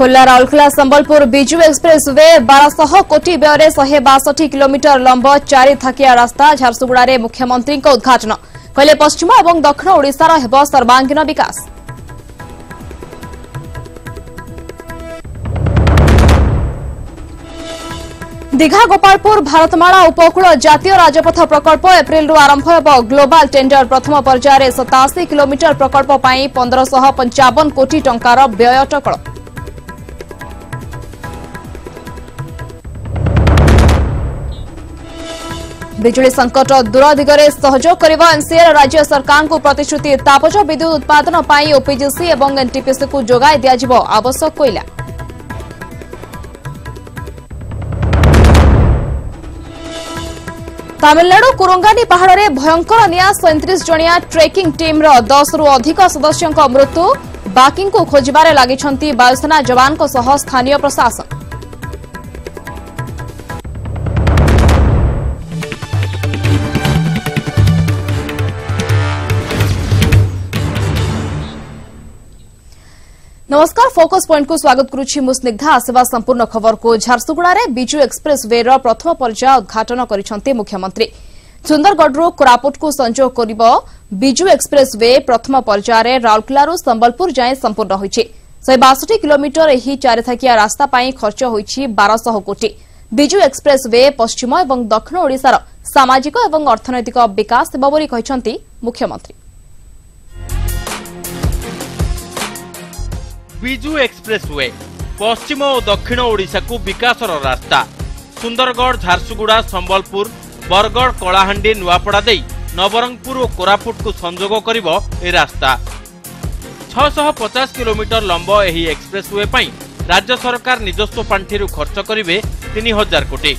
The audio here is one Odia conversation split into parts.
ଖୋଲା ରାଉରକେଲା ସମ୍ବଲପୁର ବିଜୁ ଏକ୍ସପ୍ରେସ୍ ୱେ ବାରଶହ କୋଟି ବ୍ୟୟରେ ଶହେ ବାଷଠି କିଲୋମିଟର ଲମ୍ବ ଚାରି ଥାକିଆ ରାସ୍ତା ଝାରସୁଗୁଡ଼ାରେ ମୁଖ୍ୟମନ୍ତ୍ରୀଙ୍କ ଉଦ୍ଘାଟନ କହିଲେ ପଶ୍ଚିମ ଏବଂ ଦକ୍ଷିଣ ଓଡ଼ିଶାର ହେବ ସର୍ବାଙ୍ଗୀନ ବିକାଶ ଦୀଘା ଗୋପାଳପୁର ଭାରତମାଳା ଉପକୂଳ ଜାତୀୟ ରାଜପଥ ପ୍ରକଳ୍ପ ଏପ୍ରିଲରୁ ଆରମ୍ଭ ହେବ ଗ୍ଲୋବାଲ ଟେଣ୍ଡର ପ୍ରଥମ ପର୍ଯ୍ୟାୟରେ ସତାଅଶୀ କିଲୋମିଟର ପ୍ରକଳ୍ପ ପାଇଁ ପନ୍ଦରଶହ ପଞ୍ଚାବନ କୋଟି ଟଙ୍କାର ବ୍ୟୟ ବିଜୁଳି ସଙ୍କଟ ଦୂର ଦିଗରେ ସହଯୋଗ କରିବ ଏନ୍ସିଏଲ୍ ରାଜ୍ୟ ସରକାରଙ୍କୁ ପ୍ରତିଶ୍ରୁତି ତାପଜ ବିଦ୍ୟୁତ୍ ଉତ୍ପାଦନ ପାଇଁ ଓପିଜିସି ଏବଂ ଏନ୍ଟିପିସିକୁ ଯୋଗାଇ ଦିଆଯିବ ଆବଶ୍ୟକ କୋଇଲା। ତାମିଲନାଡୁ କୁରଙ୍ଗାନି ପାହାଡ଼ରେ ଭୟଙ୍କର ନିଆଁ ସଇଁତିରିଶ ଜଣିଆ ଟ୍ରେକିଂ ଟିମ୍ର ଦଶରୁ ଅଧିକ ସଦସ୍ୟଙ୍କ ମୃତ୍ୟୁ। ବାକିଙ୍କୁ ଖୋଜିବାରେ ଲାଗିଛନ୍ତି ବାୟୁସେନା ଯବାନଙ୍କ ସହ ସ୍ଥାନୀୟ ପ୍ରଶାସନ। नमस्कार फोकस पॉइंट को स्वागत करुच्ची मु स्निग्धा आसवा संपूर्ण खबर को झारसुगुड़े विजु एक्सप्रेस वे रथम पर्याय उद्घाटन कर मुख्यमंत्री सुंदरगढ़ कोरापुट को संजोग करजु एक्सप्रेस वे प्रथम पर्यायर राउरकेलू सम्बलपुर जाए संपूर्ण होषठ किलोमीटर यह चारिथाकिया रास्ता खर्च हो बारश कोटी विजु एक्सप्रेस वे पश्चिम और दक्षिण ओडार सामाजिक और अर्थनैतिक विकास होती मुख्यमंत्री ବିଜୁ ଏକ୍ସପ୍ରେସ ୱେ ପଶ୍ଚିମ ଓ ଦକ୍ଷିଣ ଓଡ଼ିଶାକୁ ବିକାଶର ରାସ୍ତା। ସୁନ୍ଦରଗଡ଼ ଝାରସୁଗୁଡ଼ା ସମ୍ବଲପୁର ବରଗଡ଼ କଳାହାଣ୍ଡି ନୂଆପଡ଼ା ଦେଇ ନବରଙ୍ଗପୁର ଓ କୋରାପୁଟକୁ ସଂଯୋଗ କରିବ ଏ ରାସ୍ତା। ଛଅଶହ ପଚାଶ କିଲୋମିଟର ଲମ୍ବ ଏହି ଏକ୍ସପ୍ରେସ ୱେ ପାଇଁ ରାଜ୍ୟ ସରକାର ନିଜସ୍ୱ ପାଣ୍ଠିରୁ ଖର୍ଚ୍ଚ କରିବେ ତିନି ହଜାର କୋଟି।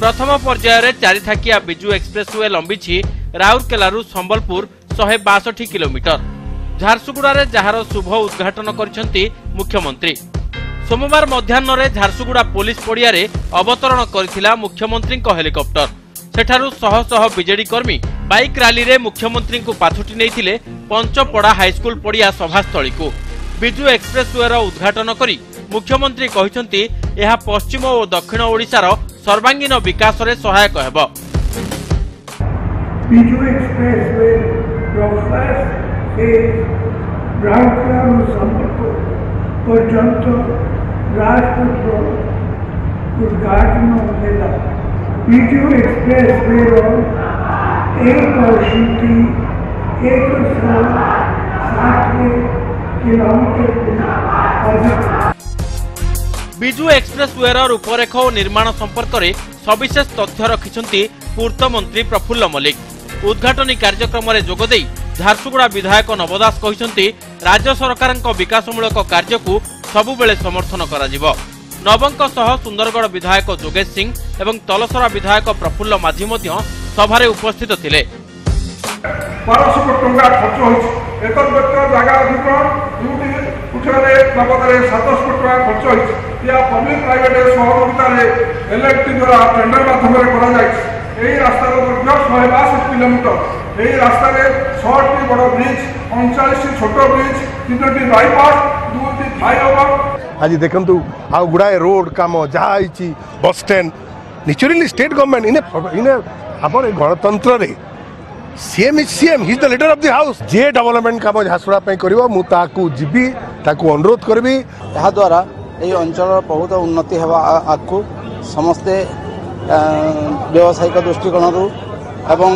ପ୍ରଥମ ପର୍ଯ୍ୟାୟରେ ଚାରିଥାକିଆ ବିଜୁ ଏକ୍ସପ୍ରେସ ୱେ ଲମ୍ବିଛି ରାଉରକେଲାରୁ ସମ୍ବଲପୁର ଶହେ ବାଷଠି କିଲୋମିଟର। ଝାରସୁଗୁଡ଼ାରେ ଯାହାର ଶୁଭ ଉଦ୍ଘାଟନ କରିଛନ୍ତି ମୁଖ୍ୟମନ୍ତ୍ରୀ। ସୋମବାର ମଧ୍ୟାହ୍ନରେ ଝାରସୁଗୁଡ଼ା ପୋଲିସ ପଡ଼ିଆରେ ଅବତରଣ କରିଥିଲା ମୁଖ୍ୟମନ୍ତ୍ରୀଙ୍କ ହେଲିକପ୍ଟର। ସେଠାରୁ ଶହ ଶହ ବିଜେଡି କର୍ମୀ ବାଇକ୍ ରାଲିରେ ମୁଖ୍ୟମନ୍ତ୍ରୀଙ୍କୁ ପାଛୋଟି ନେଇଥିଲେ ପଞ୍ଚପଡ଼ା ହାଇସ୍କୁଲ ପଡ଼ିଆ ସଭାସ୍ଥଳୀକୁ। ବିଜୁ ଏକ୍ସପ୍ରେସ ୱେର ଉଦ୍ଘାଟନ କରି ମୁଖ୍ୟମନ୍ତ୍ରୀ କହିଛନ୍ତି ଏହା ପଶ୍ଚିମ ଓ ଦକ୍ଷିଣ ଓଡ଼ିଶାର ସର୍ବାଙ୍ଗୀନ ବିକାଶରେ ସହାୟକ ହେବ। from first phase ରାଉରକେଲାରୁ ସମ୍ବଲପୁର ପର୍ଯ୍ୟନ୍ତ ରାଜପଥର ଉଦ୍ଘାଟନ ହେଲା ବିଜୁ ଏକ୍ସପ୍ରେସୱେର ଏକ ଅଶୀଟି ଏକଶହ ଷାଠିଏ କିଲୋମିଟରକୁ ଅଧିକ ବିଜୁ ଏକ୍ସପ୍ରେସ ୱେର ରୂପରେଖ ଓ ନିର୍ମାଣ ସମ୍ପର୍କରେ ସବିଶେଷ ତଥ୍ୟ ରଖିଛନ୍ତି ପୂର୍ତ୍ତ ମନ୍ତ୍ରୀ ପ୍ରଫୁଲ୍ଲ ମଲ୍ଲିକ ଉଦ୍ଘାଟନୀ କାର୍ଯ୍ୟକ୍ରମରେ ଯୋଗଦେଇ ଝାରସୁଗୁଡ଼ା ବିଧାୟକ ନବ ଦାସ କହିଛନ୍ତି ରାଜ୍ୟ ସରକାରଙ୍କ ବିକାଶମୂଳକ କାର୍ଯ୍ୟକୁ ସବୁବେଳେ ସମର୍ଥନ କରାଯିବ। ନବଙ୍କ ସହ ସୁନ୍ଦରଗଡ଼ ବିଧାୟକ ଯୋଗେଶ ସିଂ ଏବଂ ତଲସରା ବିଧାୟକ ପ୍ରଫୁଲ୍ଲ ମାଝୀ ମଧ୍ୟ ସଭାରେ ଉପସ୍ଥିତ ଥିଲେ। ବାରଶହ କୋଟି ଟଙ୍କା ଖର୍ଚ୍ଚ ହୋଇଛି ଏକର ବେକର ଜାଗା ଅଧିଗ୍ରହଣ ଦୁଇଟି ଉଠରେ ବାବଦରେ ସାତଶହ କୋଟି ଟଙ୍କା ଖର୍ଚ୍ଚ ହୋଇଛି। ଏହା ପବ୍ଲିକ ପ୍ରାଇଭେଟ ସହଭାଗିତାରେ ଏଲ୍ଏଫ୍ଟି ଦ୍ୱାରା ଟେଣ୍ଡର ମାଧ୍ୟମରେ କରାଯାଇଛି। ଏହି ରାସ୍ତାର ଦୈର୍ଘ୍ୟ ଶହେ ବାଷଠି କିଲୋମିଟର। এই রাস্তায় ছটি বড় ব্রিজ অনচাশটি ছোট ব্রিজ তিনোটি বাইপাস দুটি ফ্লাইওভার আজি দেখন্তু আউ গুড়ায়ে রোড কাম যাহা হয়েছি bus stand naturally state government ইনে ইনে আমার এই গণতন্ত্রে CM is CM his the leader of the house যে ডেভেলপমেন্ট কাম ঝারসুড়া করিব মু তাকু যিবি তাকু অনুরোধ করবি। তাহাদ্বারা এই অঞ্চলর বহুত উন্নতি হওয়া আগকু সমস্তে ব্যবসায়িক দৃষ্টিকোণরু এবং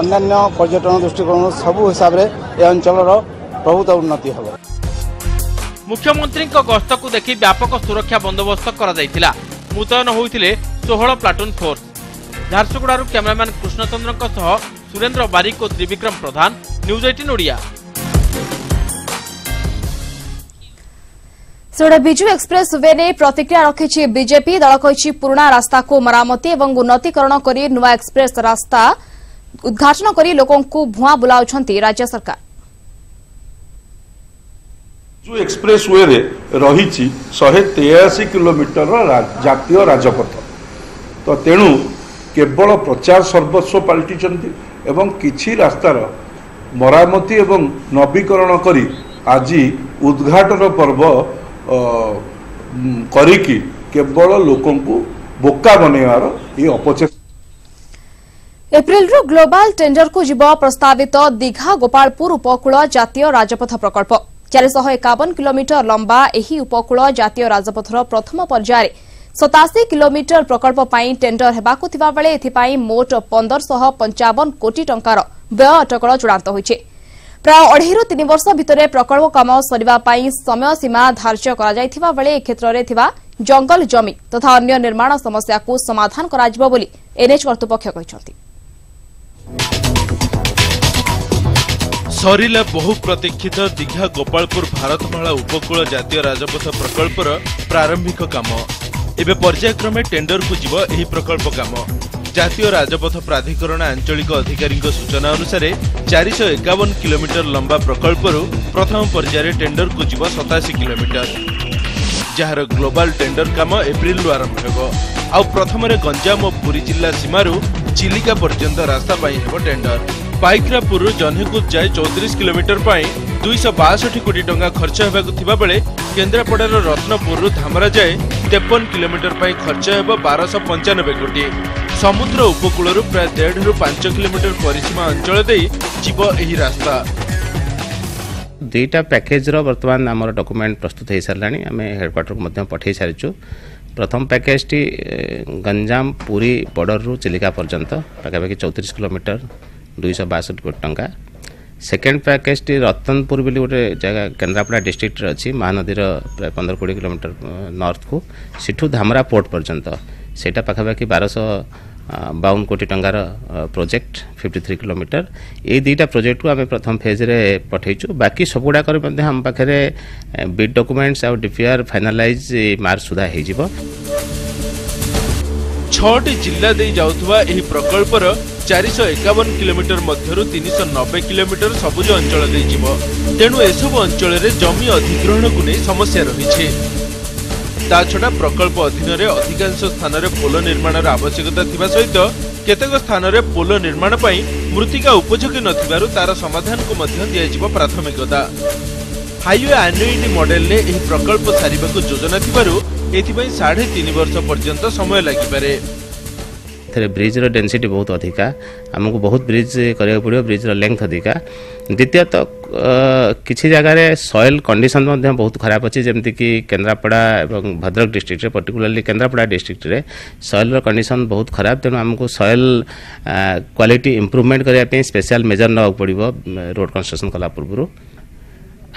ଅନ୍ୟାନ୍ୟ ପର୍ଯ୍ୟଟନ ଦୃଷ୍ଟିକୋଣରୁ ସବୁ ହିସାବରେ ଏ ଅଞ୍ଚଳର ବହୁତ ଉନ୍ନତି ହେବ ମୁଖ୍ୟମନ୍ତ୍ରୀଙ୍କ ଗସ୍ତକୁ ଦେଖି ବ୍ୟାପକ ସୁରକ୍ଷା ବନ୍ଦୋବସ୍ତ କରାଯାଇଥିଲା। ମୁତୟନ ହୋଇଥିଲେ ଷୋହଳ ପ୍ଲାଟୁନ୍ ଫୋର୍ସ। ଝାରସୁଗୁଡ଼ାରୁ କ୍ୟାମେରାମ୍ୟାନ୍ କୃଷ୍ଣଚନ୍ଦ୍ରଙ୍କ ସହ ସୁରେନ୍ଦ୍ର ବାରିକ ଓ ତ୍ରିବିକ୍ରମ ପ୍ରଧାନ ନ୍ୟୁଜ୍ ଏଇଟିନ୍ ଓଡ଼ିଆ। ସେପଟେ ବିଜୁ ଏକ୍ସପ୍ରେସ୍ ୱେ ନେଇ ପ୍ରତିକ୍ରିୟା ରଖିଛି ବିଜେପି। ଦଳ କହିଛି ପୁରୁଣା ରାସ୍ତାକୁ ମରାମତି ଏବଂ ଉନ୍ନତିକରଣ କରି ନୂଆ ଏକ୍ସପ୍ରେସ୍ ରାସ୍ତା ଉଦ୍ଘାଟନ କରି ଲୋକଙ୍କୁ ଭୁଆଁ ବୁଲାଉଛନ୍ତି ରାଜ୍ୟ ସରକାର ଯୋଉ ଏକ୍ସପ୍ରେସ ୱେରେ ରହିଛି ଶହେ ତେୟାଅଶୀ କିଲୋମିଟର ରା- ଜାତୀୟ ରାଜପଥ ତ ତେଣୁ କେବଳ ପ୍ରଚାର ସର୍ବସ୍ୱ ପାଲଟିଛନ୍ତି ଏବଂ କିଛି ରାସ୍ତାର ମରାମତି ଏବଂ ନବୀକରଣ କରି ଆଜି ଉଦ୍ଘାଟନ ପର୍ବ ଅ, ଉଁ, କରିକି କେବଳ ଲୋକଙ୍କୁ ବୋକା ବନେଇବାର ଏଇ ଅପଚେଷ୍ଟା ଏପ୍ରିଲରୁ ଗ୍ଲୋବାଲ ଟେଣ୍ଡରକୁ ଯିବ ପ୍ରସ୍ତାବିତ ଦୀଘା ଗୋପାଳପୁର ଉପକୂଳ ଜାତୀୟ ରାଜପଥ ପ୍ରକଳ୍ପ। ଚାରିଶହ ଏକାବନ କିଲୋମିଟର ଲମ୍ବା ଏହି ଉପକୂଳ ଜାତୀୟ ରାଜପଥର ପ୍ରଥମ ପର୍ଯ୍ୟାୟରେ ସତାଅଶୀ କିଲୋମିଟର ପ୍ରକଳ୍ପ ପାଇଁ ଟେଣ୍ଡର ହେବାକୁ ଥିବାବେଳେ ଏଥିପାଇଁ ମୋଟ ପନ୍ଦରଶହ ପଞ୍ଚାବନ କୋଟି ଟଙ୍କାର ବ୍ୟୟ ଅଟକଳ ଚୂଡ଼ାନ୍ତ ହୋଇଛି। ପ୍ରାୟ ଅଢ଼େଇରୁ ତିନି ବର୍ଷ ଭିତରେ ପ୍ରକଳ୍ପ କାମ ସରିବା ପାଇଁ ସମୟସୀମା ଧାର୍ଯ୍ୟ କରାଯାଇଥିବା ବେଳେ ଏ କ୍ଷେତ୍ରରେ ଥିବା ଜଙ୍ଗଲ ଜମି ତଥା ଅନ୍ୟ ନିର୍ମାଣ ସମସ୍ୟାକୁ ସମାଧାନ କରାଯିବ ବୋଲି ଏନ୍ଏଚ୍ କର୍ତ୍ତୃପକ୍ଷ କହିଛନ୍ତି। ସରିଲା ବହୁ ପ୍ରତୀକ୍ଷିତ ଦୀଘା ଗୋପାଳପୁର ଭାରତମାଳା ଉପକୂଳ ଜାତୀୟ ରାଜପଥ ପ୍ରକଳ୍ପର ପ୍ରାରମ୍ଭିକ କାମ। ଏବେ ପର୍ଯ୍ୟାୟକ୍ରମେ ଟେଣ୍ଡରକୁ ଯିବ ଏହି ପ୍ରକଳ୍ପ କାମ। ଜାତୀୟ ରାଜପଥ ପ୍ରାଧିକରଣ ଆଞ୍ଚଳିକ ଅଧିକାରୀଙ୍କ ସୂଚନା ଅନୁସାରେ ଚାରିଶହ ଏକାବନ କିଲୋମିଟର ଲମ୍ବା ପ୍ରକଳ୍ପରୁ ପ୍ରଥମ ପର୍ଯ୍ୟାୟରେ ଟେଣ୍ଡରକୁ ଯିବ ସତାଅଶୀ କିଲୋମିଟର। ଯାହାର ଗ୍ଲୋବାଲ ଟେଣ୍ଡର କାମ ଏପ୍ରିଲରୁ ଆରମ୍ଭ ହେବ। ଆଉ ପ୍ରଥମରେ ଗଞ୍ଜାମ ଓ ପୁରୀ ଜିଲ୍ଲା ସୀମାରୁ ଚିଲିକା ପର୍ଯ୍ୟନ୍ତ ରାସ୍ତା ପାଇଁ ହେବ ଟେଣ୍ଡର ପାଇକ୍ରାପୁରରୁ ଜହ୍ନିକୁଦ ଯାଏ ଚଉତିରିଶ କିଲୋମିଟର ପାଇଁ ଦୁଇଶହ ବାଷଠି କୋଟି ଟଙ୍କା ଖର୍ଚ୍ଚ ହେବାକୁ ଥିବାବେଳେ କେନ୍ଦ୍ରାପଡ଼ାର ରତ୍ନପୁରରୁ ଧାମରା ଯାଏ ତେପନ କିଲୋମିଟର ପାଇଁ ଖର୍ଚ୍ଚ ହେବ ବାରଶହ ପଞ୍ଚାନବେ କୋଟି। ସମୁଦ୍ର ଉପକୂଳରୁ ପ୍ରାୟ ଦେଢ଼ରୁ ପାଞ୍ଚ କିଲୋମିଟର ପରିସୀମା ଅଞ୍ଚଳ ଦେଇ ଯିବ ଏହି ରାସ୍ତା। ଦୁଇଟା ପ୍ୟାକେଜ୍ର ବର୍ତ୍ତମାନ ଆମର ଡକୁମେଣ୍ଟ ପ୍ରସ୍ତୁତ ହୋଇସାରିଲାଣି। ଆମେ ହେଡ଼କ୍ୱାର୍ଟରକୁ ମଧ୍ୟ ପଠାଇ ସାରିଛୁ। ପ୍ରଥମ ପ୍ୟାକେଜ୍ଟି ଏ, ଗଞ୍ଜାମ ପୁରୀ ବର୍ଡ଼ରରୁ ଚିଲିକା ପର୍ଯ୍ୟନ୍ତ ପାଖାପାଖି ଚଉତିରିଶ କିଲୋମିଟର ଦୁଇଶହ ବାଷଠି କୋଟି ଟଙ୍କା ସେକେଣ୍ଡ ପ୍ୟାକେଜ୍ଟି ରତନପୁର ବୋଲି ଗୋଟେ ଜାଗା କେନ୍ଦ୍ରାପଡ଼ା ଡିଷ୍ଟ୍ରିକ୍ଟରେ ଅଛି ମହାନଦୀର ପ୍ରାୟ ପନ୍ଦର କୋଡ଼ିଏ କିଲୋମିଟର ନର୍ଥକୁ ସେଠୁ ଧାମରା ପୋର୍ଟ ପର୍ଯ୍ୟନ୍ତ ସେଇଟା ପାଖାପାଖି ବାରଶହ ବାଉନ କୋଟି ଟଙ୍କାର ପ୍ରୋଜେକ୍ଟ ଫିଫ୍ଟି ଥ୍ରୀ କିଲୋମିଟର ଏଇ ଦୁଇଟା ପ୍ରୋଜେକ୍ଟକୁ ଆମେ ପ୍ରଥମ ଫେଜ୍ରେ ପଠାଇଛୁ। ବାକି ସବୁଗୁଡ଼ାକରେ ମଧ୍ୟ ଆମ ପାଖରେ ବିଡ୍ ଡକୁମେଣ୍ଟସ୍ ଆଉ ଡିପିଆର୍ ଫାଇନାଲାଇଜ୍ ମାର୍ଚ୍ଚ ସୁଦ୍ଧା ହେଇଯିବ। ଛଅଟି ଜିଲ୍ଲା ଦେଇ ଯାଉଥିବା ଏହି ପ୍ରକଳ୍ପର ଚାରିଶହ ଏକାବନ କିଲୋମିଟର ମଧ୍ୟରୁ ତିନିଶହ ନବେ କିଲୋମିଟର ସବୁଜ ଅଞ୍ଚଳ ଦେଇ ଯିବ ତେଣୁ ଏସବୁ ଅଞ୍ଚଳରେ ଜମି ଅଧିଗ୍ରହଣକୁ ନେଇ ସମସ୍ୟା ରହିଛି। ତାଛଡ଼ା ପ୍ରକଳ୍ପ ଅଧୀନରେ ଅଧିକାଂଶ ସ୍ଥାନରେ ପୋଲ ନିର୍ମାଣର ଆବଶ୍ୟକତା ଥିବା ସହିତ କେତେକ ସ୍ଥାନରେ ପୋଲ ନିର୍ମାଣ ପାଇଁ ମୃତ୍ତିକା ଉପଯୋଗୀ ନଥିବାରୁ ତାର ସମାଧାନକୁ ମଧ୍ୟ ଦିଆଯିବ ପ୍ରାଥମିକତା। ହାଇୱେ ଆନ୍ୟୁଇଟି ମଡେଲରେ ଏହି ପ୍ରକଳ୍ପ ସାରିବାକୁ ଯୋଜନା ଥିବାରୁ ଏଥିପାଇଁ ସାଢ଼େ ତିନି ବର୍ଷ ପର୍ଯ୍ୟନ୍ତ ସମୟ ଲାଗିପାରେ। ଏଥିରେ ବ୍ରିଜ୍ର ଡେନ୍ସିଟି ବହୁତ ଅଧିକା ଆମକୁ ବହୁତ ବ୍ରିଜ୍ କରିବାକୁ ପଡ଼ିବ ବ୍ରିଜ୍ର ଲେନ୍ଥ ଅଧିକା। ଦ୍ୱିତୀୟତଃ ଅ, କିଛି ଜାଗାରେ ସଏଲ୍ କଣ୍ଡିସନ୍ ମଧ୍ୟ ବହୁତ ଖରାପ ଅଛି ଯେମିତିକି କେନ୍ଦ୍ରାପଡ଼ା ଏବଂ ଭଦ୍ରକ ଡିଷ୍ଟ୍ରିକ୍ଟରେ ପର୍ଟିକୁଲାରଲି କେନ୍ଦ୍ରାପଡ଼ା ଡିଷ୍ଟ୍ରିକ୍ଟରେ ସଏଲ୍ର କଣ୍ଡିସନ୍ ବହୁତ ଖରାପ। ତେଣୁ ଆମକୁ ସଏଲ୍ କ୍ୱାଲିଟି ଇମ୍ପ୍ରୁଭମେଣ୍ଟ କରିବା ପାଇଁ ସ୍ପେଶାଲ ମେଜର ନେବାକୁ ପଡ଼ିବ ରୋଡ଼ କନଷ୍ଟ୍ରକ୍ସନ୍ କଲା ପୂର୍ବରୁ।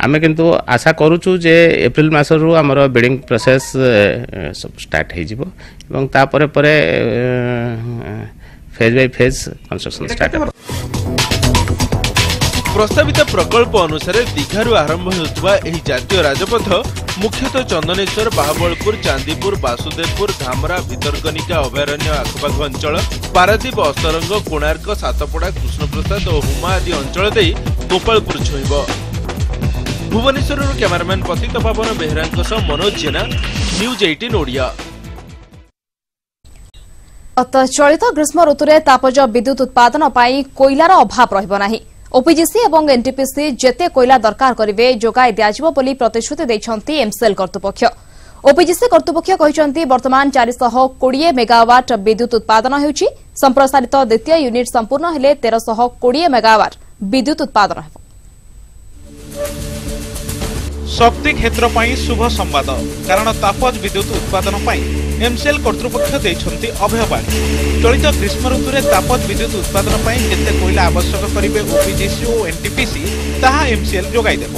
ଆମେ କିନ୍ତୁ ଆଶା କରୁଛୁ ଯେ ଏପ୍ରିଲ ମାସରୁ ଆମର ବିଡ଼ିଂ ପ୍ରୋସେସ୍ ସବୁ ଷ୍ଟାର୍ଟ ହେଇଯିବ ଏବଂ ତାପରେ ପରେ phase by phase construction start ହେବ। ପ୍ରସ୍ତାବିତ ପ୍ରକଳ୍ପ ଅନୁସାରେ ଦୀଘାରୁ ଆରମ୍ଭ ହେଉଥିବା ଏହି ଜାତୀୟ ରାଜପଥ ମୁଖ୍ୟତଃ ଚନ୍ଦନେଶ୍ୱର ବାହାବଳପୁର ଚାନ୍ଦିପୁର ବାସୁଦେବପୁର ଧାମରା ଭିତରକନିକା ଅଭୟାରଣ୍ୟ ଆଖପାଖ ଅଞ୍ଚଳ ପାରାଦୀପ ଅସ୍ତରଙ୍ଗ କୋଣାର୍କ ସାତପଡ଼ା କୃଷ୍ଣପ୍ରସାଦ ଓ ହୁମା ଆଦି ଅଞ୍ଚଳ ଦେଇ ଗୋପାଳପୁର ଛୁଇଁବ। Bhubaneswar cameraman Pathit Paban Behera Manoj Jena news eighteen Odia. अत चलित ग्रीष्म ऋतुरे तापज विद्युत उत्पादन पर कोईलार अभाव रही ओपीजीसी और एनटीपीसी जिते कोईला दरकार करे जोगाई दि प्रतिश्रुति एमसीएल करतृपक्ष। ओपीजीसी करतृपक्ष बर्तमान चारिश कोड़े मेगावाट विद्युत उत्पादन होप्रसारित द्वितीय यूनिट संपूर्ण हेले तेरश कोड़े मेगावाट विद्युत उत्पादन होगा ଶକ୍ତି କ୍ଷେତ୍ର ପାଇଁ ଶୁଭ ସମ୍ବାଦ କାରଣ ତାପଜ ବିଦ୍ୟୁତ୍ ଉତ୍ପାଦନ ପାଇଁ ଏମ୍ସେଲ୍ କର୍ତ୍ତୃପକ୍ଷ ଦେଇଛନ୍ତି ଅଭୟବାଣୀ ଚଳିତ ଗ୍ରୀଷ୍ମ ଋତୁରେ ତାପଜ ବିଦ୍ୟୁତ୍ ଉତ୍ପାଦନ ପାଇଁ ଯେତେ କୋଇଲା ଆବଶ୍ୟକ କରିବେ ଓପିଜିସି ଓ ଏନ୍ଟିପିସି ତାହା ଏମ୍ସିଏଲ୍ ଯୋଗାଇଦେବ।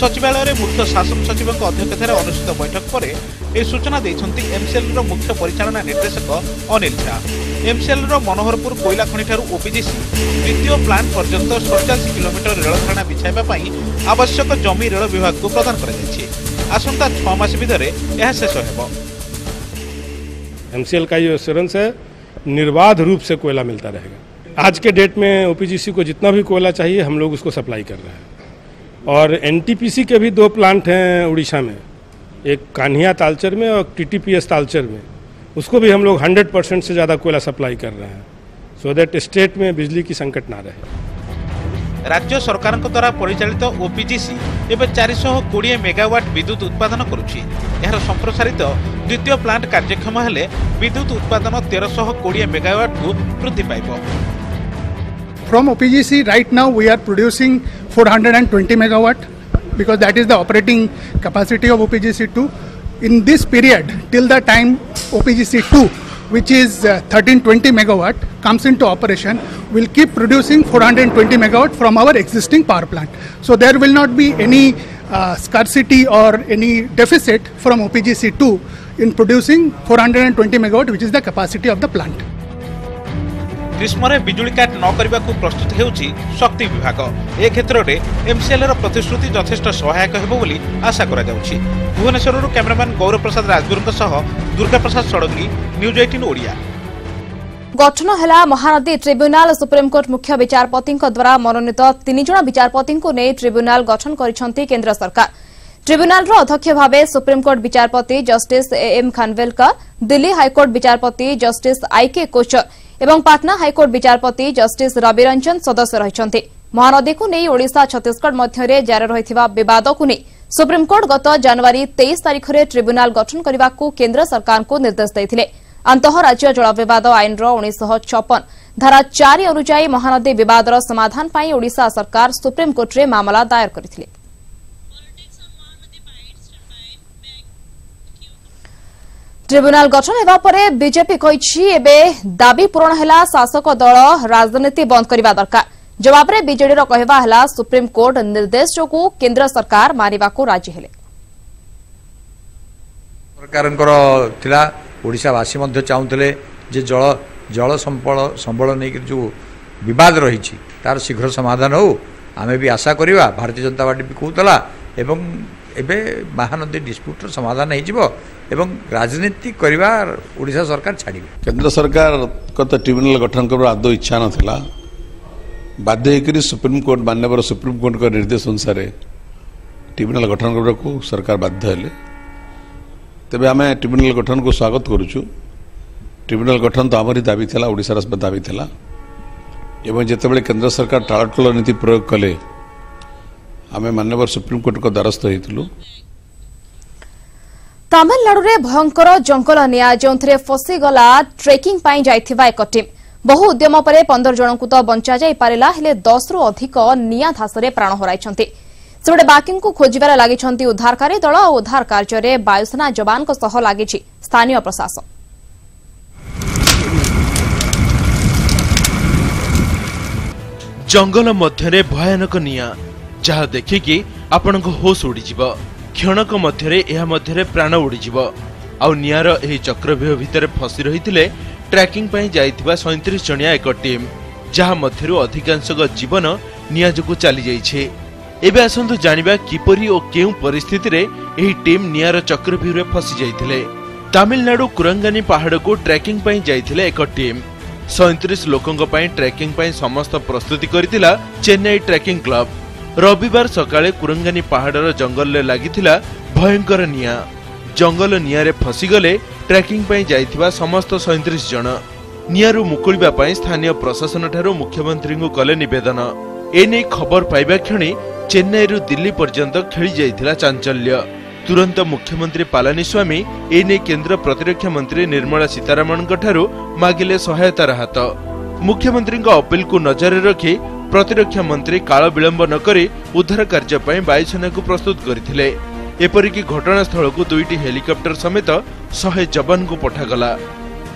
ସଚିବାଳୟରେ ମୁଖ୍ୟ ଶାସନ ସଚିବଙ୍କ ଅଧ୍ୟକ୍ଷତାରେ ଅନୁଷ୍ଠିତ ବୈଠକ ପରେ ଏହି ସୂଚନା ଦେଇଛନ୍ତି ଏମ୍ସିଏଲ୍ର ମୁଖ୍ୟ ପରିଚାଳନା ନିର୍ଦ୍ଦେଶକ ଅନିଲ ଝା। ଏମ୍ସିଏଲ୍ର ମନୋହରପୁର କୋଇଲା ଖଣିଠାରୁ ଓପିଜିସି ଦ୍ୱିତୀୟ ପ୍ଲାଣ୍ଟ ପର୍ଯ୍ୟନ୍ତ ସଡ଼ଚାଳିଶ କିଲୋମିଟର ରେଳ ଧାରଣା ବିଛାଇବା ପାଇଁ ଆବଶ୍ୟକ ଜମି ରେଳ ବିଭାଗକୁ ପ୍ରଦାନ କରାଯାଇଛି ଆସନ୍ତା ଛଅ ମାସ ଭିତରେ ଏହା ଶେଷ ହେବ एमसीएल का ये एश्योरेंस है निर्बाध रूप से कोयला मिलता रहेगा आज के डेट में ओपीजीसी को जितना भी कोयला चाहिए हम लोग उसको सप्लाई कर रहे हैं और एनटीपीसी के भी दो प्लांट हैं उड़ीसा में एक कान्हिया तालचर में और टीटीपीएस तालचर में उसको भी हम लोग 100 परसेंट से ज़्यादा कोयला सप्लाई कर रहे हैं सो दैट स्टेट में बिजली की संकट ना रहे ରାଜ୍ୟ ସରକାରଙ୍କ ଦ୍ୱାରା ପରିଚାଳିତ ଓପିଜିସି ଏବେ ଚାରିଶହ କୋଡ଼ିଏ ମେଗାୱାଟ୍ ବିଦ୍ୟୁତ ଉତ୍ପାଦନ କରୁଛି ଏହାର ସମ୍ପ୍ରସାରିତ ଦ୍ୱିତୀୟ ପ୍ଲାଣ୍ଟ କାର୍ଯ୍ୟକ୍ଷମ ହେଲେ ବିଦ୍ୟୁତ ଉତ୍ପାଦନ ତେରଶହ କୋଡ଼ିଏ ମେଗାୱାଟ୍କୁ ବୃଦ୍ଧି ପାଇବ From OPGC, right now we are producing 420 megawatt because that is the operating capacity of OPGC 2. In this period, till the time OPGC 2, which is uh, 1320 megawatt, comes into operation, will keep producing 420 megawatt from our existing power plant. So there will not be any uh, scarcity or any deficit from OPGC 2 in producing 420 megawatt, which is the capacity of the plant. ଗ୍ରୀଷ୍ମରେ ବିଜୁଳି କାଟ ନ କରିବାକୁ ପ୍ରସ୍ତୁତ ହେଉଛି ଶକ୍ତି ବିଭାଗ ଏ କ୍ଷେତ୍ରରେ ଏମ୍ସିଏଲ୍ର ପ୍ରତିଶ୍ରୁତି ଯଥେଷ୍ଟ ସହାୟକ ହେବ ବୋଲି ଆଶା କରାଯାଉଛି ଭୁବନେଶ୍ୱରରୁ କ୍ୟାମେରାମ୍ୟାନ୍ ଗୌରପ୍ରସାଦ ରାଜଗୁରୁଙ୍କ ସହ ଦୁର୍ଗାପ୍ରସାଦ ଷଡ଼ଙ୍ଗୀ ନ୍ୟୁଜ୍ ଏଇଟିନ୍ ଓଡ଼ିଆ ଗଠନ ହେଲା ମହାନଦୀ ଟ୍ରିବ୍ୟୁନାଲ ସୁପ୍ରିମକୋର୍ଟ ମୁଖ୍ୟ ବିଚାରପତିଙ୍କ ଦ୍ୱାରା ମନୋନୀତ ତିନି ଜଣ ବିଚାରପତିଙ୍କୁ ନେଇ ଟ୍ରିବ୍ୟୁନାଲ ଗଠନ କରିଛନ୍ତି କେନ୍ଦ୍ର ସରକାର ଟ୍ରିବ୍ୟୁନାଲର ଅଧ୍ୟକ୍ଷ ଭାବେ ସୁପ୍ରିମକୋର୍ଟ ବିଚାରପତି justice A M Khanwilkar Delhi high court ବିଚାରପତି ଜଷ୍ଟିସ୍ ଆଇକେ କୋଚର এবং পাটনা হাইকোর্ট বিচারপতি জষ্টিস রবি রঞ্জন সদস্য রয়েছেন মহানদীকে নিয়ে ওড়শা ছত্তিশগড় মধ্যে জারি রয়েছে বিবাদকু নিয়ে সুপ্রিমকোর্ট গত জানুয়ারি তেইশ তারিখে ট্রিব্যুনাল গঠন করা কেন্দ্র সরকার নির্দেশ দিয়ে আন্তঃরাজ্য জল বিবাদ আইনর উনিশশহ ছপন ধারা চারি অনুযায়ী মহানদী বিবাদর সমাধান পাই ওড়শা সরকার সুপ্রিমকোর্টে মামলা দায়ের করেছিলেন ପୂରଣ ହେଲା ଶାସକ ଦଳ ରାଜନୀତି ବନ୍ଦ କରିବା ଦରକାର। ଜବାବରେ ବିଜେଡିର କହିବା ହେଲା ସୁପ୍ରିମକୋର୍ଟ ନିର୍ଦ୍ଦେଶ ଯୋଗୁଁ କେନ୍ଦ୍ର ସରକାର ମାରିବାକୁ ରାଜି ହେଲେ। ସରକାରଙ୍କର ଥିଲା ଓଡ଼ିଶାବାସୀ ମଧ୍ୟ ଚାହୁଁଥିଲେ ଯେ ଜଳ ଜଳ ସମ୍ବଳ ସମ୍ବଳ ନେଇକରି ଯେଉଁ ବିବାଦ ରହିଛି ତାର ଶୀଘ୍ର ସମାଧାନ ହେଉ। ଆମେ ବି ଆଶା କରିବା ଭାରତୀୟ ଜନତା ପାର୍ଟି ବି କହୁଥିଲା ଏବଂ ଏବେ ମହାନଦୀ ଡିସ୍ପ୍ୟୁଟ୍ର ସମାଧାନ ହେଇଯିବ। ଏବଂ ରାଜନୀତି କରିବା ଓଡ଼ିଶା ସରକାର ଛାଡ଼ିବେ କେନ୍ଦ୍ର ସରକାରଙ୍କ ତ ଟ୍ରିବ୍ୟୁନାଲ ଗଠନ କରିବାର ଆଦୌ ଇଚ୍ଛା ନଥିଲା ବାଧ୍ୟ ହୋଇକରି ସୁପ୍ରିମକୋର୍ଟ ମାନ୍ୟବର ସୁପ୍ରିମକୋର୍ଟଙ୍କ ନିର୍ଦ୍ଦେଶ ଅନୁସାରେ ଟ୍ରିବ୍ୟୁନାଲ ଗଠନ କରିବାକୁ ସରକାର ବାଧ୍ୟ ହେଲେ। ତେବେ ଆମେ ଟ୍ରିବ୍ୟୁନାଲ ଗଠନକୁ ସ୍ୱାଗତ କରୁଛୁ। ଟ୍ରିବ୍ୟୁନାଲ ଗଠନ ତ ଆମରି ଦାବି ଥିଲା ଓଡ଼ିଶାର ଦାବି ଥିଲା। ଏବଂ ଯେତେବେଳେ କେନ୍ଦ୍ର ସରକାର ଟାଳଟୁଳ ନୀତି ପ୍ରୟୋଗ କଲେ ଆମେ ମାନ୍ୟବର ସୁପ୍ରିମକୋର୍ଟଙ୍କ ଦ୍ୱାରସ୍ଥ ହୋଇଥିଲୁ। ତାମିଲନାଡୁରେ ଭୟଙ୍କର ଜଙ୍ଗଲ ନିଆଁ ଯେଉଁଥିରେ ଫସିଗଲା ଟ୍ରେକିଂ ପାଇଁ ଯାଇଥିବା ଏକ ଟିମ୍। ବହୁ ଉଦ୍ୟମ ପରେ ପନ୍ଦର ଜଣଙ୍କୁ ତ ବଞ୍ଚାଯାଇ ପାରିଲା ହେଲେ ଦଶରୁ ଅଧିକ ନିଆଁ ଧାସରେ ପ୍ରାଣ ହରାଇଛନ୍ତି। ସେପଟେ ବାକିଙ୍କୁ ଖୋଜିବାରେ ଲାଗିଛନ୍ତି ଉଦ୍ଧାରକାରୀ ଦଳ ଓ ଉଦ୍ଧାର କାର୍ଯ୍ୟରେ ବାୟୁସେନା ଯବାନଙ୍କ ସହ ଲାଗିଛି ସ୍ଥାନୀୟ ପ୍ରଶାସନ। ଜଙ୍ଗଲ ମଧ୍ୟରେ ଭୟାନକ ନିଆଁ ଯାହା ଦେଖିକି ଆପଣଙ୍କ ହୋସ୍ ଉଡ଼ିଯିବ। କ୍ଷଣକ ମଧ୍ୟରେ ଏହା ମଧ୍ୟରେ ପ୍ରାଣ ଉଡ଼ିଯିବ। ଆଉ ନିଆଁର ଏହି ଚକ୍ରବ୍ୟୁହ ଭିତରେ ଫସି ରହିଥିଲେ ଟ୍ରାକିଂ ପାଇଁ ଯାଇଥିବା ସଇଁତିରିଶ ଜଣିଆ ଏକ ଟିମ୍ ଯାହା ମଧ୍ୟରୁ ଅଧିକାଂଶଙ୍କ ଜୀବନ ନିଆଁ ଯୋଗୁଁ ଚାଲିଯାଇଛି। ଏବେ ଆସନ୍ତୁ ଜାଣିବା କିପରି ଓ କେଉଁ ପରିସ୍ଥିତିରେ ଏହି ଟିମ୍ ନିଆଁର ଚକ୍ରବ୍ୟୁହରେ ଫସି ଯାଇଥିଲେ। ତାମିଲନାଡୁ କୁରଙ୍ଗାନୀ ପାହାଡ଼କୁ ଟ୍ରେକିଂ ପାଇଁ ଯାଇଥିଲେ ଏକ ଟିମ୍। ସଇଁତିରିଶ ଲୋକଙ୍କ ପାଇଁ ଟ୍ରେକିଂ ପାଇଁ ସମସ୍ତ ପ୍ରସ୍ତୁତି କରିଥିଲା ଚେନ୍ନାଇ ଟ୍ରେକିଂ କ୍ଲବ। ରବିବାର ସକାଳେ କୁରଙ୍ଗାନୀ ପାହାଡ଼ର ଜଙ୍ଗଲରେ ଲାଗିଥିଲା ଭୟଙ୍କର ନିଆଁ। ଜଙ୍ଗଲ ନିଆଁରେ ଫସିଗଲେ ଟ୍ରେକିଂ ପାଇଁ ଯାଇଥିବା ସମସ୍ତ ସଇଁତିରିଶ ଜଣ। ନିଆଁରୁ ମୁକୁଳିବା ପାଇଁ ସ୍ଥାନୀୟ ପ୍ରଶାସନଠାରୁ ମୁଖ୍ୟମନ୍ତ୍ରୀଙ୍କୁ କଲେ ନିବେଦନ। ଏନେଇ ଖବର ପାଇବା କ୍ଷଣି ଚେନ୍ନାଇରୁ ଦିଲ୍ଲୀ ପର୍ଯ୍ୟନ୍ତ ଖେଳି ଯାଇଥିଲା ଚାଞ୍ଚଲ୍ୟ। ତୁରନ୍ତ ମୁଖ୍ୟମନ୍ତ୍ରୀ ପାଲାନୀସ୍ୱାମୀ ଏନେଇ କେନ୍ଦ୍ର ପ୍ରତିରକ୍ଷା ମନ୍ତ୍ରୀ ନିର୍ମଳା ସୀତାରମଣଙ୍କଠାରୁ ମାଗିଲେ ସହାୟତାର ହାତ। ମୁଖ୍ୟମନ୍ତ୍ରୀଙ୍କ ଅପିଲକୁ ନଜରରେ ରଖି ପ୍ରତିରକ୍ଷା ମନ୍ତ୍ରୀ କାଳ ବିଳମ୍ବ ନ କରି ଉଦ୍ଧାର କାର୍ଯ୍ୟ ପାଇଁ ବାୟୁସେନାକୁ ପ୍ରସ୍ତୁତ କରିଥିଲେ। ଏପରିକି ଘଟଣାସ୍ଥଳକୁ ଦୁଇଟି ହେଲିକପ୍ଟର ସମେତ ଶହେ ଯବାନଙ୍କୁ ପଠାଗଲା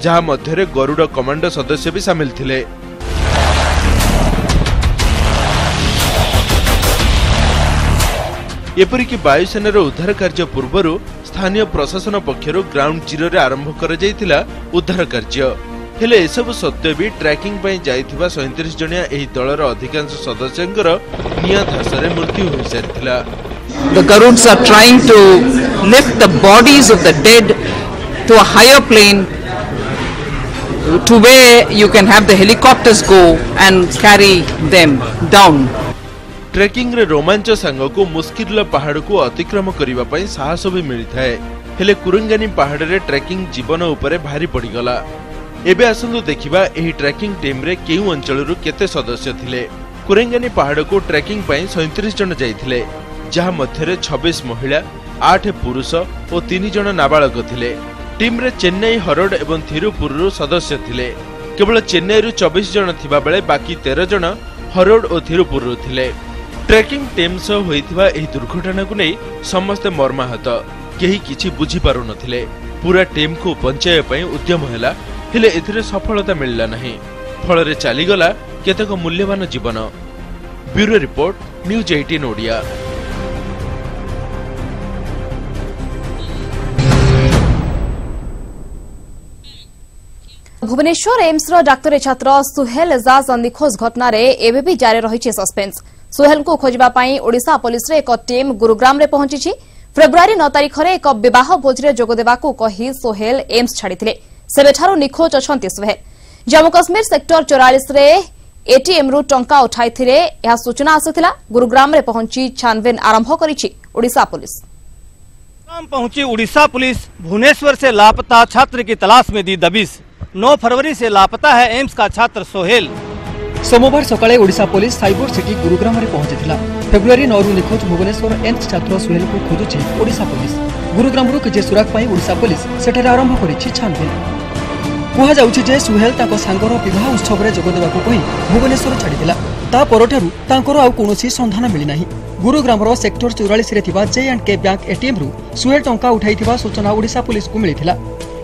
ଯାହା ମଧ୍ୟରେ ଗରୁଡ଼ କମାଣ୍ଡୋ ସଦସ୍ୟ ବି ସାମିଲ ଥିଲେ। ଏପରିକି ବାୟୁସେନାର ଉଦ୍ଧାର କାର୍ଯ୍ୟ ପୂର୍ବରୁ ସ୍ଥାନୀୟ ପ୍ରଶାସନ ପକ୍ଷରୁ ଗ୍ରାଉଣ୍ଡ ଜିରୋରେ ଆରମ୍ଭ କରାଯାଇଥିଲା ଉଦ୍ଧାର କାର୍ଯ୍ୟ। ହେଲେ ଏସବୁ ସତ୍ତ୍ୱେ ବି ଟ୍ରାକିଂ ପାଇଁ ଯାଇଥିବା ସଇଁତିରିଶ ଜଣିଆ ଏହି ଦଳର ଅଧିକାଂଶ ସଦସ୍ୟଙ୍କର ନିଆଁ ଧାସରେ ମୃତ୍ୟୁ ହୋଇସାରିଥିଲା। The Garuds are trying to lift the bodies of the dead to a higher plane to where you can have the helicopters go and carry them down. ଟ୍ରେକିଂରେ ରୋମାଞ୍ଚ ସାଙ୍ଗକୁ ମୁସ୍କିଲ ପାହାଡ଼କୁ ଅତିକ୍ରମ କରିବା ପାଇଁ ସାହସ ବି ମିଳିଥାଏ। ହେଲେ କୁରୁଙ୍ଗାନୀ ପାହାଡ଼ରେ ଟ୍ରେକିଂ ଜୀବନ ଉପରେ ଭାରି ପଡ଼ିଗଲା। ଏବେ ଆସନ୍ତୁ ଦେଖିବା ଏହି ଟ୍ରେକିଂ ଟିମ୍ରେ କେଉଁ ଅଞ୍ଚଳରୁ କେତେ ସଦସ୍ୟ ଥିଲେ। କୁରେଙ୍ଗାନି ପାହାଡ଼କୁ ଟ୍ରେକିଂ ପାଇଁ ସଇଁତିରିଶ ଜଣ ଯାଇଥିଲେ ଯାହା ମଧ୍ୟରେ ଛବିଶ ମହିଳା ଆଠ ପୁରୁଷ ଓ ତିନି ଜଣ ନାବାଳକ ଥିଲେ। ଟିମ୍ରେ ଚେନ୍ନାଇ ହରଡ଼ ଏବଂ ଥିରୁପୁରରୁ ସଦସ୍ୟ ଥିଲେ। କେବଳ ଚେନ୍ନାଇରୁ ଚବିଶ ଜଣ ଥିବାବେଳେ ବାକି ତେର ଜଣ ହରଡ଼ ଓ ଥିରୁପୁରରୁ ଥିଲେ। ଟ୍ରେକିଂ ଟିମ୍ ସହ ହୋଇଥିବା ଏହି ଦୁର୍ଘଟଣାକୁ ନେଇ ସମସ୍ତେ ମର୍ମାହତ। କେହି କିଛି ବୁଝିପାରୁନଥିଲେ। ପୁରା ଟିମ୍କୁ ବଞ୍ଚାଇବା ପାଇଁ ଉଦ୍ୟମ ହେଲା ହେଲେ ଏଥିରେ ସଫଳତା ମିଳିଲା ନାହିଁ। ଫଳରେ ଚାଲିଗଲା କେତେକ ମୂଲ୍ୟବାନ ଜୀବନ। Bureau report news eighteen Odia. Bhubaneswar ଏମ୍ସର ଡାକ୍ତରୀ ଛାତ୍ର ସୁହେଲ ଏଜାଜ ନିଖୋଜ ଘଟଣାରେ ଏବେ ବି ଜାରି ରହିଛି ସସ୍ପେନ୍ସ। ସୁହେଲଙ୍କୁ ଖୋଜିବା ପାଇଁ ଓଡ଼ିଶା ପୋଲିସର ଏକ ଟିମ୍ ଗୁରୁଗ୍ରାମରେ ପହଞ୍ଚିଛି। ଫେବୃଆରୀ ନଅ ତାରିଖରେ ଏକ ବିବାହ ଭୋଜିରେ ଯୋଗଦେବାକୁ କହି ସୋହେଲ ଏମ୍ସ ଛାଡ଼ିଥିଲେ। ସେବେଠାରୁ ନିଖୋଜ ଅଛନ୍ତି ସୁହେଲ ଜମ୍ମୁ କାଶ୍ମୀର ସେକ୍ଟର ଚଉରାଳିଶରେ ଏଟିଏମ୍ରୁ ଟଙ୍କା ଉଠାଇଥିଲେ ଏହା ସୂଚନା ଆସିଥିଲା ଗୁରୁଗ୍ରାମରେ ପହଞ୍ଚି ଛାନଭିନ୍ ଆରମ୍ଭ କରିଛି ଓଡ଼ିଶା ପୋଲିସ गुरुग्राम पहुंची उड़ीसा पुलिस भुवनेश्वर से लापता छात्र की तलाश में दी दबिश 9 फरवरी से लापता है एम्स का छात्र सोहेल সোমবার সকালে ওড়িশা পুলিশ সাইবর সিটি গুরুগ্রামে পৌঁছিলা ফেব্রুয়ারি নরু নিখোঁজ ভুবনেশ্বর এন্থ ছাত্র সুহেলকে খোঁজুছে ওড়িশা পুলিশ গুরুগ্রামর কিছু সুরাগ পাই ওড়িশা পুলিশ সেঠারে আরম্ভ করেছে ছানবিন କୁହାଯାଉଛି ଯେ ସୁହେଲ ତାଙ୍କ ସାଙ୍ଗର ବିବାହ ଉତ୍ସବରେ ଯୋଗ ଦେବାକୁ କହି ଭୁବନେଶ୍ୱର ଛାଡ଼ିଥିଲା ତା ପରଠାରୁ ତାଙ୍କର ଆଉ କୌଣସି ସନ୍ଧାନ ମିଳିନାହିଁ ଗୁରୁଗ୍ରାମର ସେକ୍ଟର ଚଉରାଳିଶରେ ଥିବା ଜେ ଆଣ୍ଡ କେ ବ୍ୟାଙ୍କ ଏଟିଏମ୍ରୁ ସୁହେଲ ଟଙ୍କା ଉଠାଇଥିବା ସୂଚନା ଓଡ଼ିଶା ପୁଲିସକୁ ମିଳିଥିଲା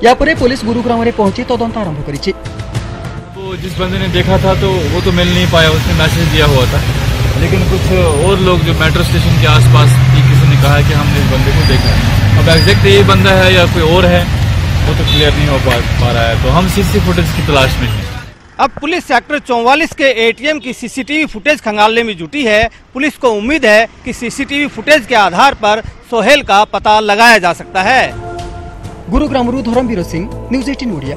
ଏହାପରେ ପୁଲିସ ଗୁରୁଗ୍ରାମରେ ପହଞ୍ଚି ତଦନ୍ତ ଆରମ୍ଭ କରିଛି जिस बंदे ने देखा था तो वो तो मिल नहीं पाया उसने मैसेज दिया हुआ था। लेकिन कुछ और लोग जो मेट्रो स्टेशन के आसपास थी किसी ने कहा है कि हमने इस बंदे को देखा है। अब एग्जैक्ट ये बंदा है या कोई और है वो तो क्लियर नहीं हो पा, पा रहा है। तो हम सीसी फुटेज की तलाश में हैं। अब पुलिस सेक्टर चौवालीस के एटीएम की सीसीटीवी फुटेज खंगालने में जुटी है। पुलिस को उम्मीद है कि सीसीटीवी फुटेज के आधार पर सोहेल का पता लगाया जा सकता है। Gurugram Dharmvir Singh news eighteen India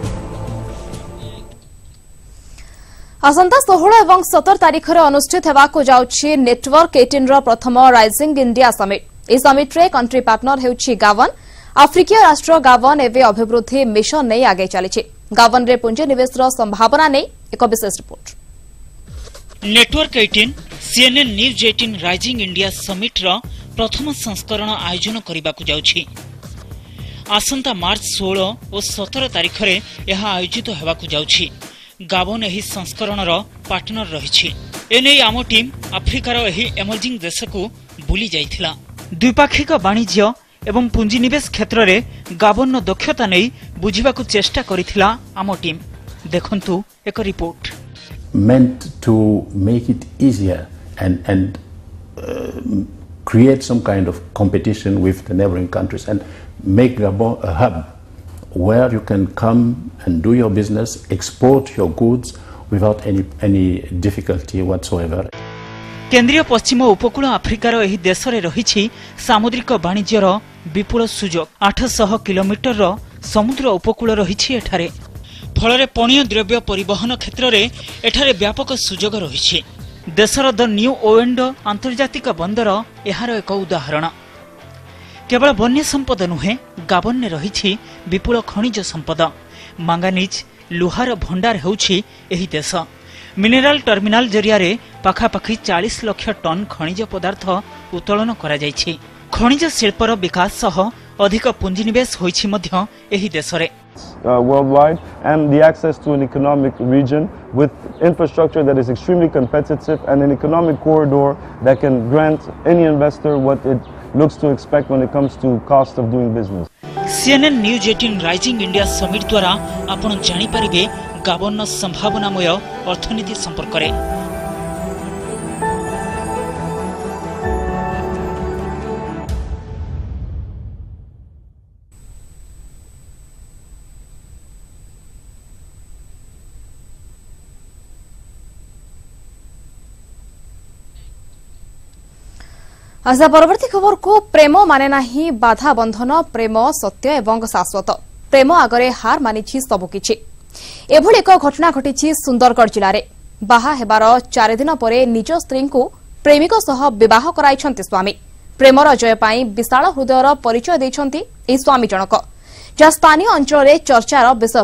ଆସନ୍ତା ଷୋହଳ ଏବଂ ସତର ତାରିଖରେ ଅନୁଷ୍ଠିତ ହେବାକୁ ଯାଉଛି ନେଟୱାର୍କ ଏଇଟିନ୍ର ପ୍ରଥମ ରାଇଜିଂ ଇଣ୍ଡିଆ ସମିଟ୍ ଏହି ସମିଟ୍ରେ କଣ୍ଟ୍ରି ପାର୍ଟନର ହେଉଛି ଗାବନ ଆଫ୍ରିକୀୟ ରାଷ୍ଟ୍ର ଗାବନ ଏବେ ଅଭିବୃଦ୍ଧି ମିଶନ ନେଇ ଆଗେଇ ଚାଲିଛି। ଗାବନରେ ପୁଞ୍ଜିନିବେଶର ସମ୍ଭାବନା ନେଇ ଏକ ବିଶେଷ report network eighteen CNN news eighteen rising India ସମିଟ୍ର ପ୍ରଥମ ସଂସ୍କରଣ ଆୟୋଜନ କରିବାକୁ ଯାଉଛି। ଆସନ୍ତା ମାର୍ଚ୍ଚ ଷୋହଳ ଓ ସତର ତାରିଖରେ ଏହା ଆୟୋଜିତ ହେବାକୁ ଯାଉଛି। ଗାବନ ଏହି ସଂସ୍କରଣର ପାର୍ଟନର ରହିଛି। ଏନେଇ ଆମ ଟିମ୍ ଆଫ୍ରିକାର ଏହି ଏମର୍ଜିଂ ଦେଶକୁ ବୁଲି ଯାଇଥିଲା। ଦ୍ୱିପାକ୍ଷିକ ବାଣିଜ୍ୟ ଏବଂ ପୁଞ୍ଜିନିବେଶ କ୍ଷେତ୍ରରେ ଗାବନର ଦକ୍ଷତା ନେଇ ବୁଝିବାକୁ ଚେଷ୍ଟା କରିଥିଲା ଆମ ଟିମ୍। ଦେଖନ୍ତୁ ଏକ report. Meant to make it easier and, and uh, create some kind of competition with the neighboring countries and make Gabon a hub. where you can come and do your business, export your goods without any, any difficulty whatsoever. কেন্দ্রীয় পশ্চিম উপকূল আফ্রিকার এই सामुद्रिक রয়েছে विपुल বাণিজ্যর 800 किलोमीटर আঠশহ समुद्र সমুদ্র উপকূল রয়েছে এখানে ফলরে द्रव्य परिवहन क्षेत्र रे এখানে व्यापक সুযোগ রয়েছে দেশর দ নিউ ওয়েন্ড আন্তর্জাতিক বন্দর एहारे এক উদাহরণ କେବଳ ବନ୍ୟ ସମ୍ପଦ ନୁହେଁ ଗାବନରେ ରହିଛି ବିପୁଳ ଖଣିଜ ସମ୍ପଦ ମାଙ୍ଗାନିଜ୍ ଲୁହାର ଭଣ୍ଡାର ହେଉଛି ଏହି ଦେଶ ମିନେରାଲ ଟର୍ମିନାଲ ଜରିଆରେ ପାଖାପାଖି ଚାଳିଶ ଲକ୍ଷ ଟନ୍ ଖଣିଜ ପଦାର୍ଥ ଉତ୍ତୋଳନ କରାଯାଇଛି ଖଣିଜ ଶିଳ୍ପର ବିକାଶ ସହ ଅଧିକ ପୁଞ୍ଜିନିବେଶ ହୋଇଛି ମଧ୍ୟ ଏହି ଦେଶରେ uh, worldwide and the access to an economic region with infrastructure that is extremely competitive and an economic corridor that can grant any investor what it looks to expect when it comes to cost of doing business. CNN news eighteen rising India summit ଦ୍ୱାରା ଆପଣ ଜାଣିପାରିବେ ଗାବନର ସମ୍ଭାବନାମୟ ଅର୍ଥନୀତି ସମ୍ପର୍କରେ ଆଶା ପରବର୍ତ୍ତୀ ଖବରକୁ ପ୍ରେମ ମାନେ ନାହିଁ ବାଧା ବନ୍ଧନ ପ୍ରେମ ସତ୍ୟ ଏବଂ ଶାଶ୍ୱତ। ପ୍ରେମ ଆଗରେ ହାର ମାନିଛି ସବୁକିଛି ଏଭଳି ଏକ ଘଟଣା ଘଟିଛି ସୁନ୍ଦରଗଡ଼ ଜିଲ୍ଲାରେ। ବାହା ହେବାର ଚାରିଦିନ ପରେ ନିଜ ସ୍ତ୍ରୀଙ୍କୁ ପ୍ରେମିକ ସହ ବିବାହ କରାଇଛନ୍ତି ସ୍ୱାମୀ। ପ୍ରେମର ଜୟ ପାଇଁ ବିଶାଳ ହୃଦୟର ପରିଚୟ ଦେଇଛନ୍ତି ଏହି ସ୍ୱାମୀ ଜଣକ ଯାହା ସ୍ଥାନୀୟ ଅଞ୍ଚଳରେ ଚର୍ଚ୍ଚାର ବିଷୟ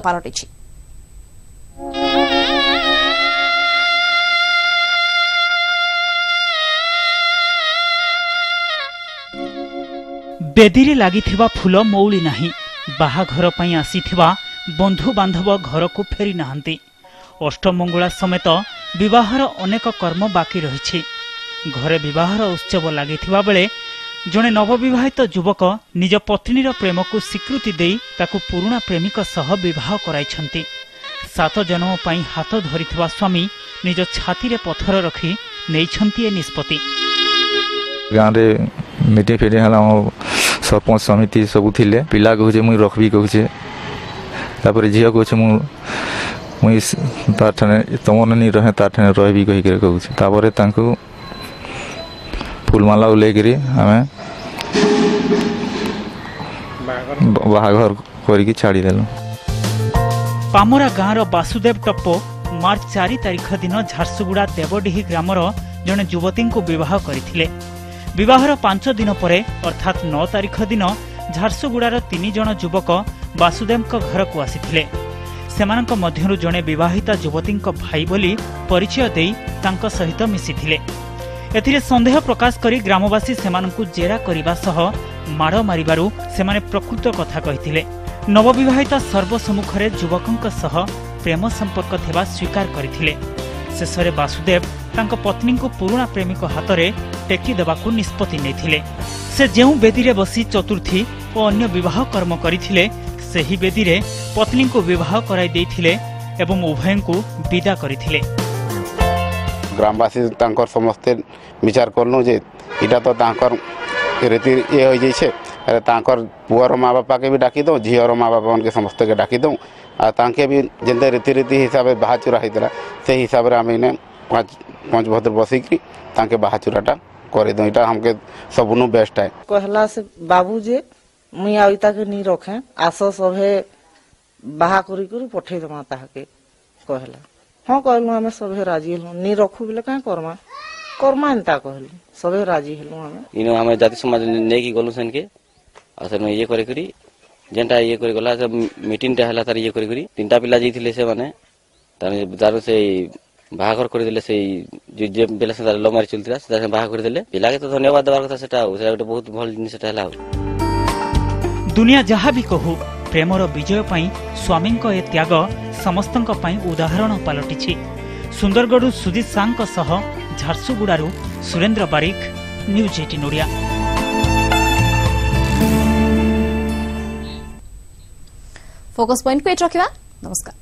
ବେଦିରେ ଲାଗିଥିବା ଫୁଲ ମଉଳି ନାହିଁ। ବାହାଘର ପାଇଁ ଆସିଥିବା ବନ୍ଧୁବାନ୍ଧବ ଘରକୁ ଫେରି ନାହାନ୍ତି। ଅଷ୍ଟମଙ୍ଗୁଳା ସମେତ ବିବାହର ଅନେକ କର୍ମ ବାକି ରହିଛି। ଘରେ ବିବାହର ଉତ୍ସବ ଲାଗିଥିବା ବେଳେ ଜଣେ ନବବିବାହିତ ଯୁବକ ନିଜ ପତ୍ନୀର ପ୍ରେମକୁ ସ୍ୱୀକୃତି ଦେଇ ତାକୁ ପୁରୁଣା ପ୍ରେମିକ ସହ ବିବାହ କରାଇଛନ୍ତି। ସାତ ଜନ୍ମ ପାଇଁ ହାତ ଧରିଥିବା ସ୍ୱାମୀ ନିଜ ଛାତିରେ ପଥର ରଖି ନେଇଛନ୍ତି ଏ ନିଷ୍ପତ୍ତି। ଗାଁରେ ମିଟିଂ ଫିଟିଂ ହେଲା ଆମ ସରପଞ୍ଚ ସମିତି ସବୁ ଥିଲେ। ପିଲା କହୁଛେ ମୁଇଁ ରଖବି କହୁଛେ ତାପରେ ଝିଅ କହୁଛେ ମୁଁ ମୁଇଁ ତାର ଠାନେ ତମର ନି ରହେ ତାର ଠାନେ ରହିବି କହିକିରି କହୁଛେ ତାପରେ ତାଙ୍କୁ ଫୁଲମାଲା ଓହ୍ଲେଇକିରି ଆମେ ବାହାଘର କରିକି ଛାଡ଼ିଦେଲୁ। ପାମରା ଗାଁର ବାସୁଦେବ ଟପ୍ପ ମାର୍ଚ୍ଚ ଚାରି ତାରିଖ ଦିନ ଝାରସୁଗୁଡ଼ା ଦେବଡିହି ଗ୍ରାମର ଜଣେ ଯୁବତୀଙ୍କୁ ବିବାହ କରିଥିଲେ। ବିବାହର ପାଞ୍ଚ ଦିନ ପରେ ଅର୍ଥାତ୍ ନଅ ତାରିଖ ଦିନ ଝାରସୁଗୁଡ଼ାର ତିନି ଜଣ ଯୁବକ ବାସୁଦେବଙ୍କ ଘରକୁ ଆସିଥିଲେ। ସେମାନଙ୍କ ମଧ୍ୟରୁ ଜଣେ ବିବାହିତା ଯୁବତୀଙ୍କ ଭାଇ ବୋଲି ପରିଚୟ ଦେଇ ତାଙ୍କ ସହିତ ମିଶିଥିଲେ। ଏଥିରେ ସନ୍ଦେହ ପ୍ରକାଶ କରି ଗ୍ରାମବାସୀ ସେମାନଙ୍କୁ ଜେରା କରିବା ସହ ମାଡ଼ ମାରିବାରୁ ସେମାନେ ପ୍ରକୃତ କଥା କହିଥିଲେ। ନବବିବାହିତା ସର୍ବସମ୍ମୁଖରେ ଯୁବକଙ୍କ ସହ ପ୍ରେମ ସମ୍ପର୍କ ଥିବା ସ୍ୱୀକାର କରିଥିଲେ। ଶେଷରେ ବାସୁଦେବ ତାଙ୍କ ପତ୍ନୀଙ୍କୁ ପୁରୁଣା ପ୍ରେମିକ ହାତରେ ଟେକି ଦେବାକୁ ନିଷ୍ପତ୍ତି ନେଇଥିଲେ। ସେ ଯେଉଁ ବେଦୀରେ ବସି ଚତୁର୍ଥୀ ଓ ଅନ୍ୟ ବିବାହ କର୍ମ କରିଥିଲେ ସେହି ବେଦୀରେ ପତ୍ନୀଙ୍କୁ ବିବାହ କରାଇ ଦେଇଥିଲେ ଏବଂ ଉଭୟଙ୍କୁ ବିଦା କରିଥିଲେ। ଗ୍ରାମବାସୀ ତାଙ୍କର ସମସ୍ତେ ବିଚାର କଲୁ ଯେ ଇଟା ତ ତାଙ୍କର ରୀତି ଇଏ ହୋଇଯାଇଛେ ଆରେ ତାଙ୍କର ପୁଅର ମା ବାପାକେ ବି ଡାକି ଦଉଁ ଝିଅର ମା ବାପାମାନଙ୍କୁ ସମସ୍ତকে ଡାକି ଦଉଁ। ଆଉ ତାଙ୍କେ ବି ଯେନ୍ତା ରୀତିରୀତି ହିସାବରେ ବାହାଚୁରା ହେଇଥିଲା ସେଇ ହିସାବରେ ଆମେ ଇନେ ପାଞ୍ଚ ପାଞ୍ଚ ଭଦ୍ର ବସିକିରି ତାଙ୍କେ ବାହାଚୁରାଟା କରିଦେଉ ଏଇଟା ଆମକେ ସବୁନୁ ବେଷ୍ଟ ହେ କହିଲା ସେ ବାବୁ ଯେ ମୁଇଁ ଆଉ ତାକେ ନି ରଖେ ଆସ ସଭେ ବାହା କରି କରି ପଠେଇ ଦେମା ତାହାକେ କହିଲା ହଁ କହିଲୁ ଆମେ ସଭେ ରାଜି ହେଲୁ ନି ରଖୁ ବେଲେ କାଁ କର୍ମା କର୍ମା ଏନ୍ତା କହିଲୁ ସଭେ ରାଜି ହେଲୁ ଆମେ ଇନୁ ଆମେ ଜାତି ସମାଜ ନେଇକି ଗଲୁ ସେନ୍କେ ଆଉ ସେନୁ ଇଏ କରି କରି ଯେନ୍ଟା ଇଏ କରି ଗଲା ସେ ମିଟିଂଟା ହେଲା ତାର ଇଏ କରି କରି ତିନିଟା ପିଲା ଯାଇଥିଲେ ସେମାନେ ତାର ସେ ବାହାଘର କରିଦେଲେ ସେଇ ଯେ ଯେ ପିଲା ସେ ଲଭ୍ ମ୍ୟାରେଜ ଚଲିଥିଲା ସେ ତାର ବାହା କରିଦେଲେ। ପିଲାକେ ତ ଧନ୍ୟବାଦ ଦେବାର କଥା ସେଟା ଆଉ ସେଟା ଗୋଟେ ବହୁତ ଭଲ ଜିନିଷଟା ହେଲା ଆଉ। ଦୁନିଆ ଯାହା ବି କହୁ ପ୍ରେମର ବିଜୟ ପାଇଁ ସ୍ୱାମୀଙ୍କ ଏ ତ୍ୟାଗ ସମସ୍ତଙ୍କ ପାଇଁ ଉଦାହରଣ ପାଲଟିଛି। ସୁନ୍ଦରଗଡ଼ରୁ ସୁଜିତ ସାଙ୍କ ସହ ଝାରସୁଗୁଡ଼ାରୁ Surendra Barik news eighteen Odia. Focus ପଏଣ୍ଟକୁ ଏଇଠି ରଖିବା। ନମସ୍କାର।